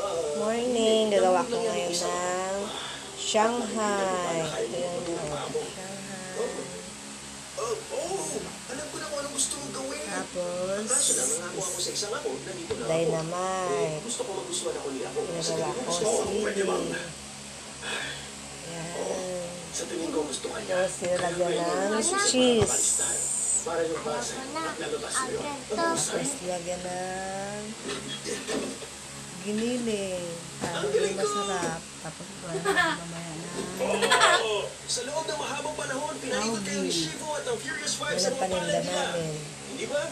Morning, gagawa ko ngayon ng Shanghai. Ito yung. Tapos, dynamite. Gusto ko sili. Yan. Sa tingin ko gusto ka niya. Tapos, nilagyan ng cheese. Tapos, lagyan ng giniling. Para maging masarap. Tapos, mamaya na. Oh, Sa loob ng mahabang panahon, pinaikot kayo ni Shivo at ang Furious Five sa ang mga palad nila. namin. Hindi ba?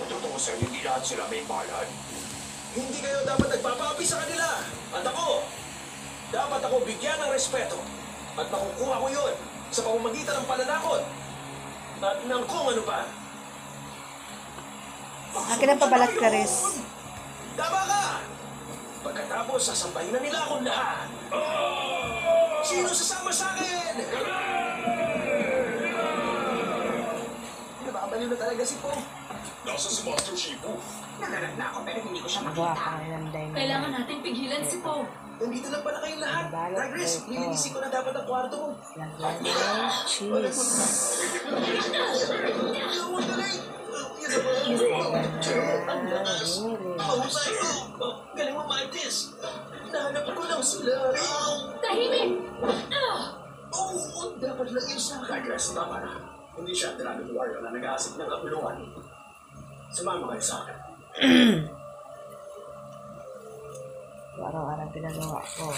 Totoo sa hindi lahat sila may palad. Hindi kayo dapat nagpapaapi sa kanila. At ako, dapat ako bigyan ng respeto. At makukuha ko yun sa pamamagitan ng pananakot. At ng kung ano pa. Akin ang pabalat ka, Riz. Tama ka! Pagkatapos, sasambahin na nila akong lahat. Sino sasama sa akin? Nababaliw na talaga si Po. Nasa si Master Shifu. Nanganak na ako pero hindi ko siya Magawa makita. ka ng dynamite. Kailangan natin pigilan si Po. Nandito lang pala kayong lahat. Balot Tigress, lilinisin ko na dapat ang kwarto mo. Lagyan ng cheese. Yung galing! Yan Galing mo, Martis! Nahanap ko lang sila! Tahimik! Ah! Oh, dapat lang yun sa. Tigress, tama na. Hindi siya Dragon Warrior na nag-aasik ng kapulungan. Sumama kayo sa akin. Ito araw-araw ko.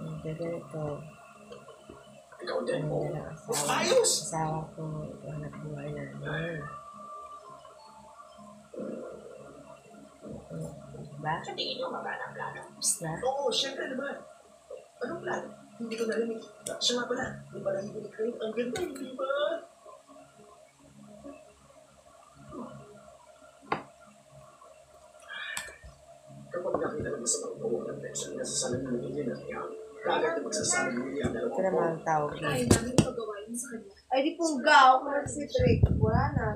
Ang ganito. Ikaw din mo. na. Ayos! Asawa ko. Ito hanap buhay namin. Diba? Sa tingin nyo, magana ang plano. Na. Oo, syempre naman. Anong plano? Hindi ko narinig. Siya nga pala, yung balahibo ni Crane, ang ganda, hindi ba? Kapag nakita naman sa pagbuo ng tension na sa salamin niya na niya, kagad magsasabi niya Ito naman ang tawag niya. namin sa kanya. Ay, di pong gaw, kung nagsitrick. Wala na.